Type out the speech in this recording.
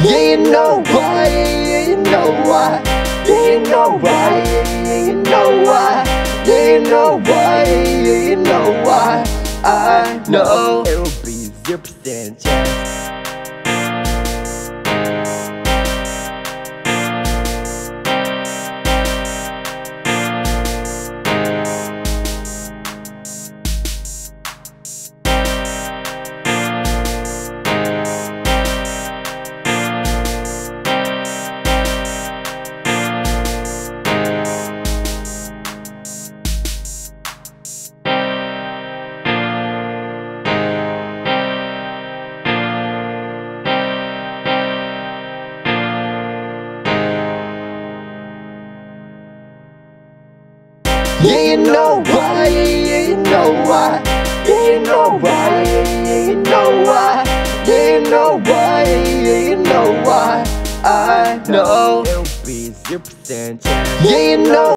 Yeah, you know why, yeah, you know why Yeah, you know why, yeah, you know why Yeah, you know why, yeah, you know why I know it will be 0% chance Yeah, you know why, yeah, you know why. Yeah, you know why, yeah, you know why. Yeah, you know why, yeah, you know why. I know. It'll be 0% chance Yeah, you know